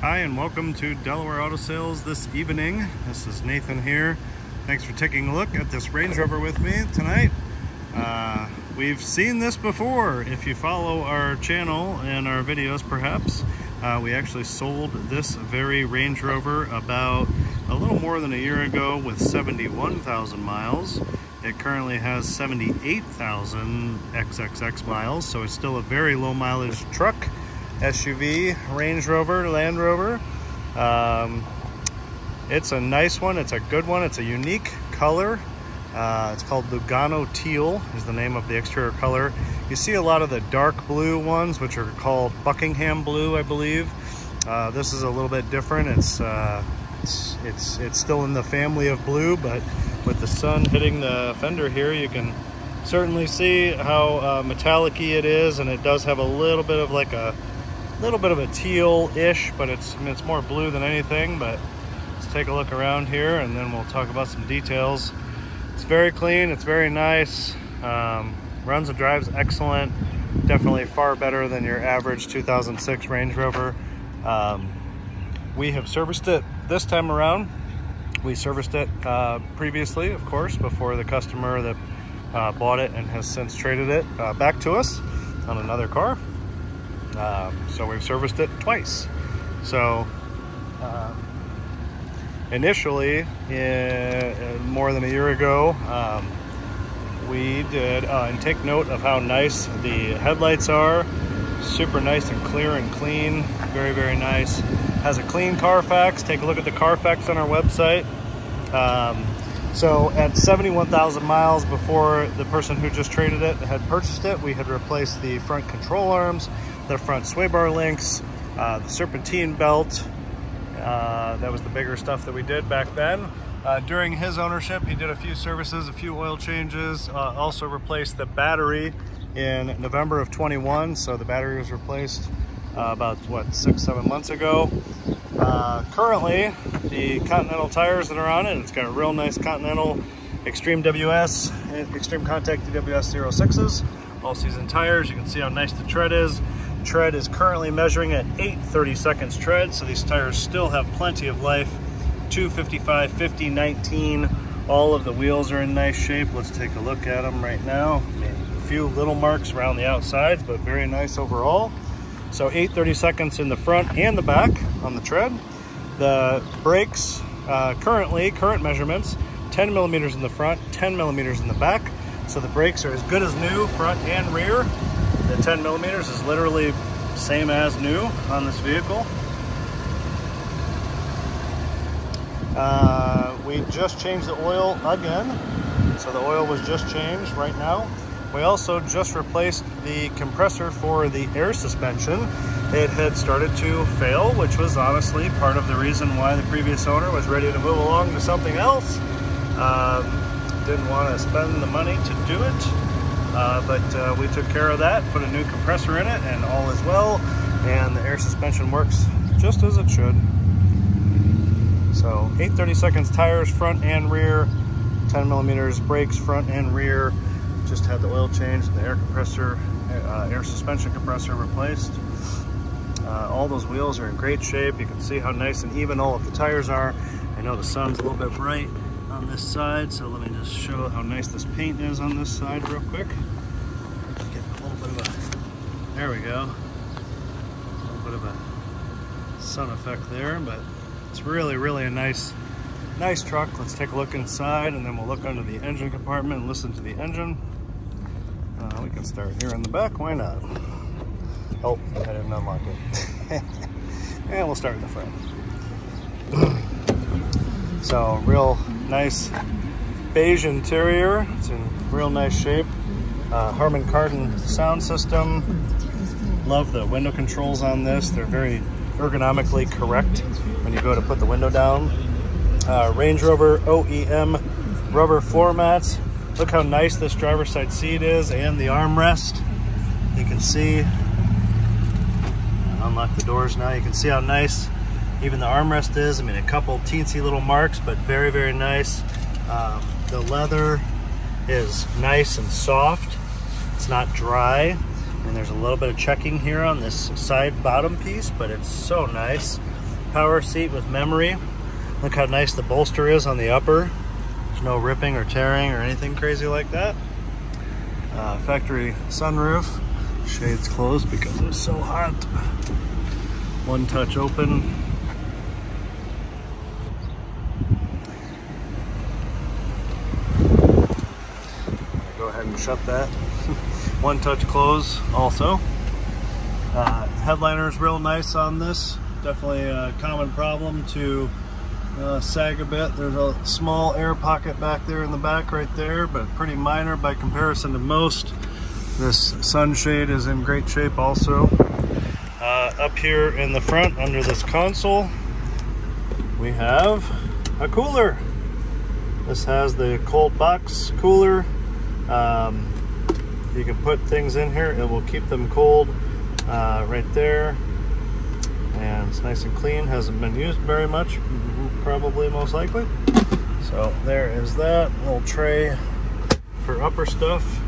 Hi, and welcome to Delaware Auto Sales this evening. This is Nathan here. Thanks for taking a look at this Range Rover with me tonight. Uh, we've seen this before. If you follow our channel and our videos, perhaps, uh, we actually sold this very Range Rover about a little more than a year ago with 71,000 miles. It currently has 78,000 XXX miles, so it's still a very low mileage truck, SUV, Range Rover, Land Rover. Um, it's a nice one, it's a good one, it's a unique color. Uh, it's called Lugano Teal is the name of the exterior color. You see a lot of the dark blue ones, which are called Buckingham Blue, I believe. Uh, this is a little bit different. It's, uh, it's, it's, it's still in the family of blue, but with the sun hitting the fender here, you can certainly see how uh, metallic it is, and it does have a little bit of like a little bit of a teal-ish, but it's, I mean, it's more blue than anything, but let's take a look around here and then we'll talk about some details. It's very clean, it's very nice, um, runs and drives excellent, definitely far better than your average 2006 Range Rover. Um, we have serviced it this time around. We serviced it uh, previously, of course, before the customer that uh, bought it and has since traded it uh, back to us on another car. Um, so we've serviced it twice. So uh, initially, in, more than a year ago, um, we did, uh, and take note of how nice the headlights are. Super nice and clear and clean. Very, very nice. Has a clean Carfax. Take a look at the Carfax on our website. Um, so at 71,000 miles before the person who just traded it had purchased it, we had replaced the front control arms, the front sway bar links, uh, the serpentine belt. Uh, that was the bigger stuff that we did back then. Uh, during his ownership, he did a few services, a few oil changes, uh, also replaced the battery in November of 21. So the battery was replaced uh, about, what, six, seven months ago. Uh, currently, the Continental tires that are on it, it's got a real nice Continental Extreme WS, Extreme Contact DWS 06s, all season tires. You can see how nice the tread is. Tread is currently measuring at 8 30 seconds tread, so these tires still have plenty of life. 255, 50, 19, all of the wheels are in nice shape. Let's take a look at them right now. A few little marks around the outsides, but very nice overall. So 8 30 seconds in the front and the back on the tread. The brakes, uh, currently, current measurements, 10 millimeters in the front, 10 millimeters in the back. So the brakes are as good as new, front and rear. The 10 millimeters is literally same as new on this vehicle. Uh, we just changed the oil again. So the oil was just changed right now. We also just replaced the compressor for the air suspension. It had started to fail, which was honestly part of the reason why the previous owner was ready to move along to something else. Um, didn't want to spend the money to do it, uh, but uh, we took care of that, put a new compressor in it, and all is well. And the air suspension works just as it should. So 830 seconds tires, front and rear, 10 millimeters brakes, front and rear. Just had the oil changed, the air compressor, uh, air suspension compressor replaced. Uh, all those wheels are in great shape. You can see how nice and even all of the tires are. I know the sun's a little bit bright on this side, so just show how nice this paint is on this side real quick. Get a little bit of a, there we go. A little bit of a sun effect there, but it's really, really a nice, nice truck. Let's take a look inside and then we'll look under the engine compartment and listen to the engine. Uh, we can start here in the back, why not? Oh, I didn't unlock it. and we'll start in the front. so, real nice beige interior. It's in real nice shape. Uh, Harman Kardon sound system. Love the window controls on this. They're very ergonomically correct when you go to put the window down. Uh, Range Rover OEM rubber floor mats. Look how nice this driver's side seat is and the armrest. You can see, unlock the doors now, you can see how nice even the armrest is. I mean, a couple teensy little marks, but very, very nice. Um, the leather is nice and soft. It's not dry. And there's a little bit of checking here on this side bottom piece, but it's so nice. power seat with memory. Look how nice the bolster is on the upper. There's no ripping or tearing or anything crazy like that. Uh, factory sunroof. Shades closed because it's so hot. One touch open. Go ahead and shut that. One touch close also. Uh, headliner is real nice on this. Definitely a common problem to uh, sag a bit. There's a small air pocket back there in the back right there, but pretty minor by comparison to most. This sunshade is in great shape also. Uh, up here in the front under this console, we have a cooler. This has the cold box cooler. Um, you can put things in here, it will keep them cold uh, right there. And it's nice and clean, hasn't been used very much, probably most likely. So there is that little tray for upper stuff.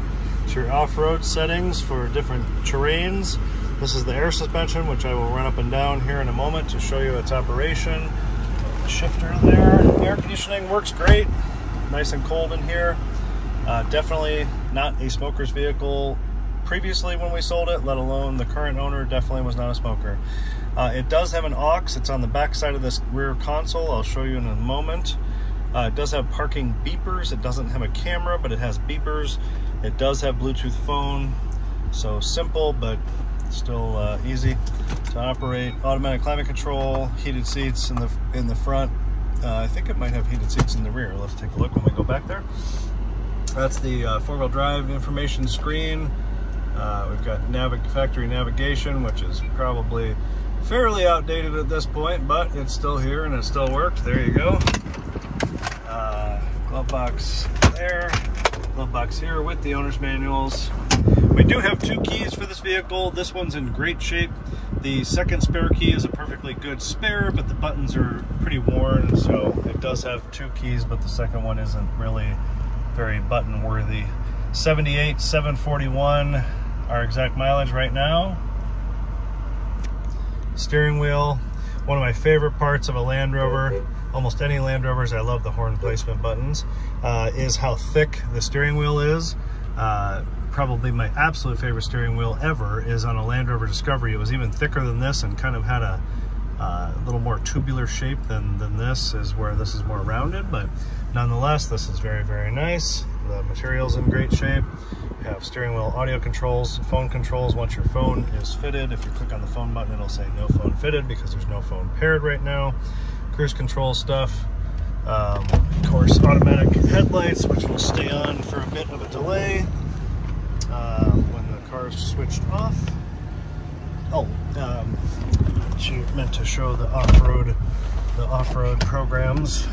It's your off-road settings for different terrains. This is the air suspension, which I will run up and down here in a moment to show you its operation. Shifter there. Air conditioning works great. Nice and cold in here. Uh, definitely not a smoker's vehicle previously when we sold it, let alone the current owner definitely was not a smoker. Uh, it does have an aux. It's on the back side of this rear console. I'll show you in a moment. Uh, it does have parking beepers. It doesn't have a camera, but it has beepers. It does have Bluetooth phone. So simple, but still uh, easy to operate. Automatic climate control, heated seats in the in the front. Uh, I think it might have heated seats in the rear. Let's take a look when we go back there. That's the uh, four-wheel drive information screen. Uh, we've got nav factory navigation, which is probably fairly outdated at this point, but it's still here and it still works. There you go. Uh, glove box there, glove box here with the owner's manuals. We do have two keys for this vehicle. This one's in great shape. The second spare key is a perfectly good spare, but the buttons are pretty worn, so it does have two keys, but the second one isn't really very button worthy. 78, 741, our exact mileage right now. Steering wheel, one of my favorite parts of a Land Rover, almost any Land Rovers, I love the horn placement buttons, uh, is how thick the steering wheel is. Uh, probably my absolute favorite steering wheel ever is on a Land Rover Discovery. It was even thicker than this and kind of had a uh, little more tubular shape than, than this is where this is more rounded, but nonetheless, this is very, very nice. The material's in great shape. You have steering wheel audio controls, phone controls once your phone is fitted. If you click on the phone button, it'll say no phone fitted because there's no phone paired right now. Cruise control stuff. Um, of course, automatic headlights, which will stay on for a bit of a delay uh, when the car is switched off. Oh, um, she meant to show the off-road the off-road programs.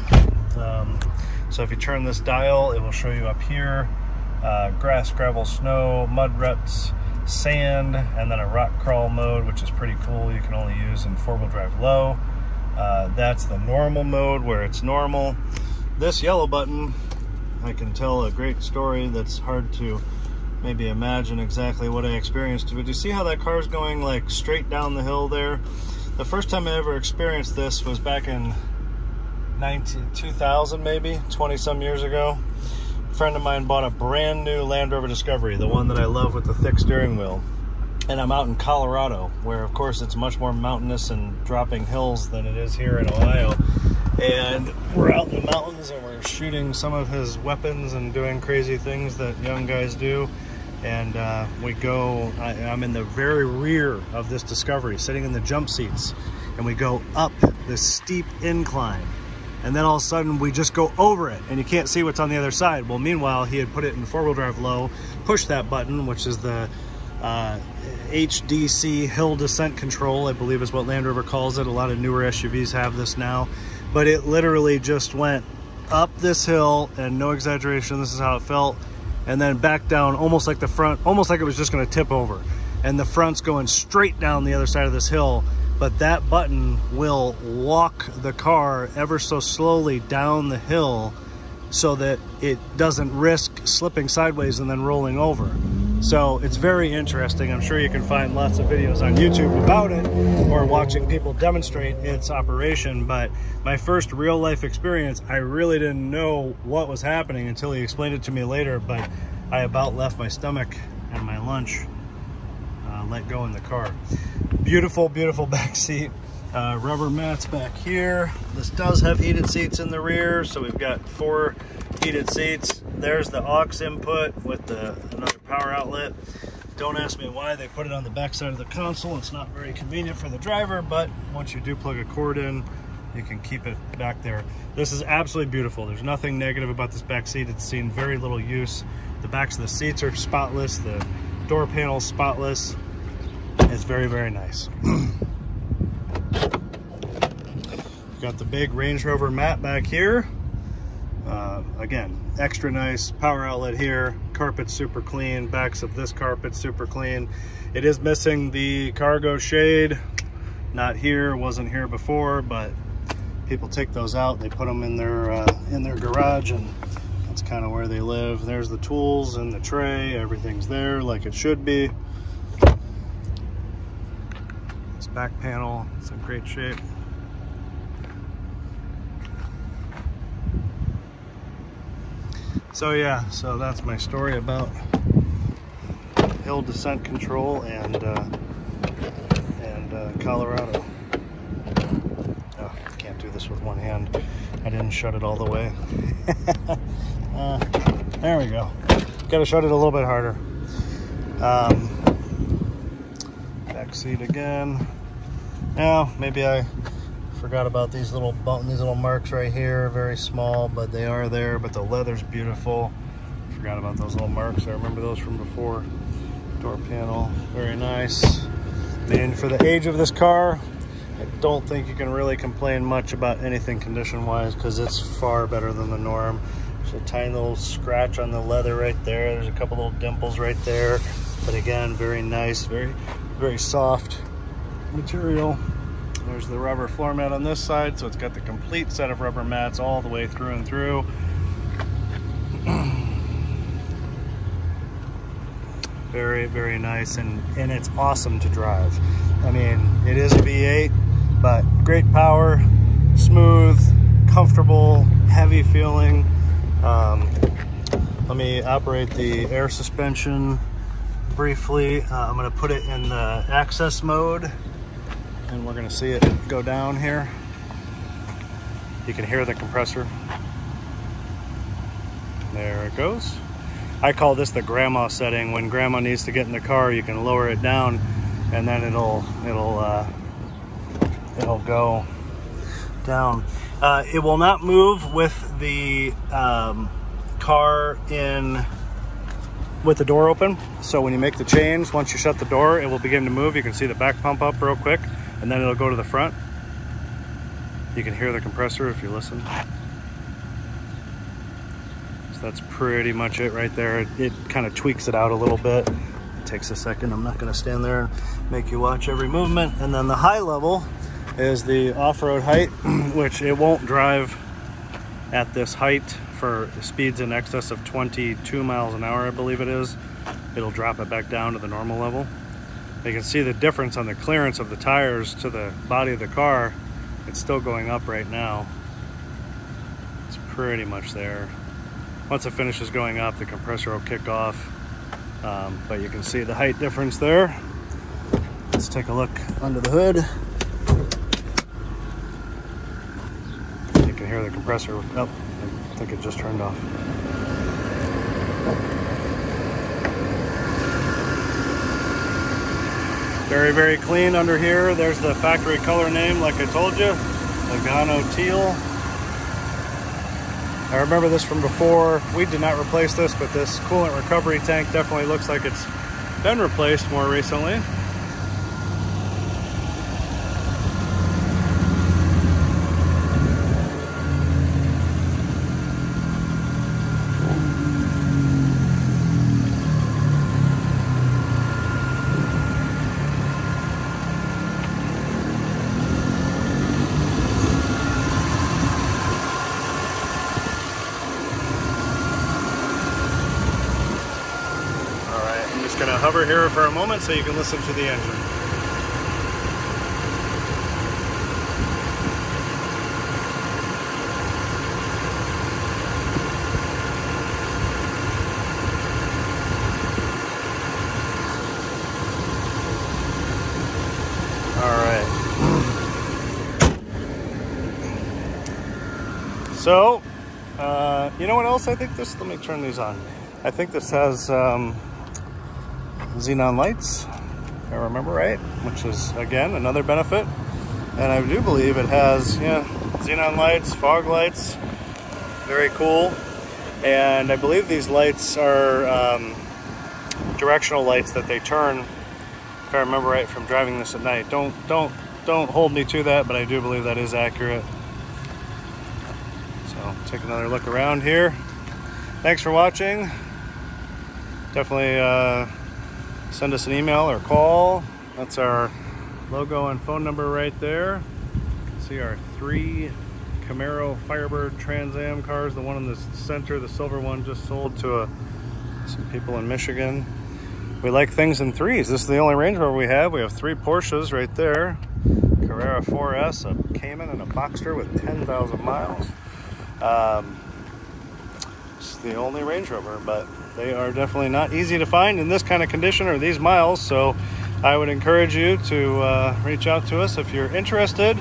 Um, so if you turn this dial, it will show you up here uh, grass, gravel, snow, mud ruts, sand, and then a rock crawl mode, which is pretty cool. You can only use in four-wheel drive low. Uh, that's the normal mode where it's normal. This yellow button, I can tell a great story that's hard to maybe imagine exactly what I experienced. But you see how that car's going like straight down the hill there? The first time I ever experienced this was back in 19, 2000 maybe, 20 some years ago. A friend of mine bought a brand new Land Rover Discovery, the one that I love with the thick steering wheel. And I'm out in Colorado, where of course it's much more mountainous and dropping hills than it is here in Ohio. And we're out in the mountains and we're shooting some of his weapons and doing crazy things that young guys do and uh, we go I, am in the very rear of this discovery sitting in the jump seats and we go up this steep incline and then all of a sudden we just go over it and you can't see what's on the other side. Well meanwhile he had put it in four-wheel drive low push that button which is the uh, HDC hill descent control I believe is what Land Rover calls it. A lot of newer SUVs have this now. But it literally just went up this hill and no exaggeration this is how it felt and then back down almost like the front, almost like it was just gonna tip over. And the front's going straight down the other side of this hill, but that button will walk the car ever so slowly down the hill so that it doesn't risk slipping sideways and then rolling over. So it's very interesting. I'm sure you can find lots of videos on YouTube about it or watching people demonstrate its operation. But my first real life experience, I really didn't know what was happening until he explained it to me later. But I about left my stomach and my lunch uh, let go in the car. Beautiful, beautiful back seat. Uh, rubber mats back here. This does have heated seats in the rear, so we've got four heated seats. There's the aux input with the another power outlet. Don't ask me why they put it on the back side of the console. It's not very convenient for the driver, but once you do plug a cord in, you can keep it back there. This is absolutely beautiful. There's nothing negative about this back seat. It's seen very little use. The backs of the seats are spotless. The door panel spotless. It's very, very nice. Got the big Range Rover mat back here. Uh, again, extra nice power outlet here. Carpet super clean. Backs of this carpet super clean. It is missing the cargo shade. Not here, wasn't here before, but people take those out. They put them in their uh, in their garage, and that's kind of where they live. There's the tools and the tray. Everything's there like it should be. This back panel, it's in great shape. So yeah, so that's my story about hill descent control and uh, and uh, Colorado. Oh, can't do this with one hand. I didn't shut it all the way. uh, there we go. Got to shut it a little bit harder. Um, back seat again. Now maybe I Forgot about these little bump, these little marks right here. Very small, but they are there. But the leather's beautiful. Forgot about those little marks. I remember those from before. Door panel, very nice. And for the age of this car, I don't think you can really complain much about anything condition-wise because it's far better than the norm. There's a tiny little scratch on the leather right there. There's a couple little dimples right there. But again, very nice, very, very soft material. There's the rubber floor mat on this side, so it's got the complete set of rubber mats all the way through and through. very, very nice, and, and it's awesome to drive. I mean, it is a V8, but great power, smooth, comfortable, heavy feeling. Um, let me operate the air suspension briefly. Uh, I'm gonna put it in the access mode and we're gonna see it go down here. You can hear the compressor. There it goes. I call this the grandma setting. When grandma needs to get in the car, you can lower it down and then it'll, it'll, uh, it'll go down. Uh, it will not move with the um, car in with the door open. So when you make the change, once you shut the door, it will begin to move. You can see the back pump up real quick and then it'll go to the front. You can hear the compressor if you listen. So that's pretty much it right there. It, it kind of tweaks it out a little bit. It takes a second. I'm not gonna stand there and make you watch every movement. And then the high level is the off-road height, which it won't drive at this height for speeds in excess of 22 miles an hour, I believe it is. It'll drop it back down to the normal level. You can see the difference on the clearance of the tires to the body of the car. It's still going up right now. It's pretty much there. Once it finishes going up, the compressor will kick off. Um, but you can see the height difference there. Let's take a look under the hood. You can hear the compressor. Oh, I think it just turned off. Very, very clean under here. There's the factory color name, like I told you, Lugano Teal. I remember this from before. We did not replace this, but this coolant recovery tank definitely looks like it's been replaced more recently. Hover here for a moment so you can listen to the engine. All right. So, uh, you know what else I think this, let me turn these on. I think this has um, xenon lights, if I remember right, which is, again, another benefit. And I do believe it has, yeah, xenon lights, fog lights, very cool. And I believe these lights are um, directional lights that they turn, if I remember right, from driving this at night. Don't, don't, don't hold me to that, but I do believe that is accurate. So take another look around here. Thanks for watching. Definitely uh, send us an email or call. That's our logo and phone number right there. See our three Camaro Firebird Trans Am cars. The one in the center, the silver one, just sold to a, some people in Michigan. We like things in threes. This is the only Range Rover we have. We have three Porsches right there. Carrera 4S, a Cayman, and a Boxster with 10,000 miles. Um, it's the only Range Rover, but they are definitely not easy to find in this kind of condition or these miles. So I would encourage you to uh, reach out to us if you're interested.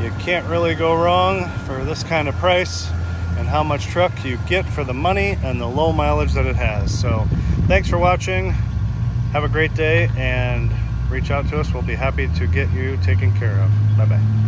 You can't really go wrong for this kind of price and how much truck you get for the money and the low mileage that it has. So thanks for watching. Have a great day and reach out to us. We'll be happy to get you taken care of. Bye-bye.